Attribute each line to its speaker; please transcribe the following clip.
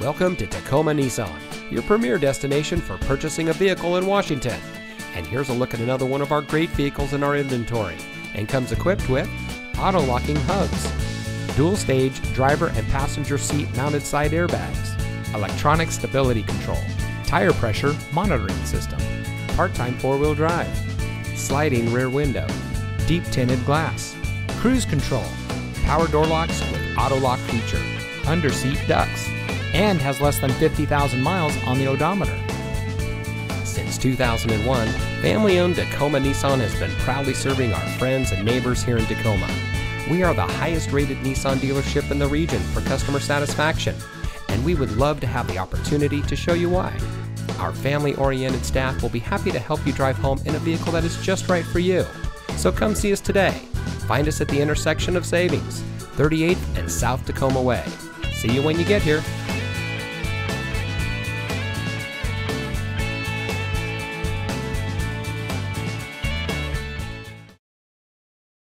Speaker 1: Welcome to Tacoma Nissan, your premier destination for purchasing a vehicle in Washington. And here's a look at another one of our great vehicles in our inventory and comes equipped with auto locking hubs, dual stage driver and passenger seat mounted side airbags, electronic stability control, tire pressure monitoring system, part time four wheel drive, sliding rear window, deep tinted glass, cruise control, power door locks with auto lock feature, under seat ducts, and has less than 50,000 miles on the odometer. Since 2001, family owned Tacoma Nissan has been proudly serving our friends and neighbors here in Tacoma. We are the highest rated Nissan dealership in the region for customer satisfaction, and we would love to have the opportunity to show you why. Our family oriented staff will be happy to help you drive home in a vehicle that is just right for you. So come see us today. Find us at the intersection of Savings, 38th and South Tacoma Way. See you when you get here.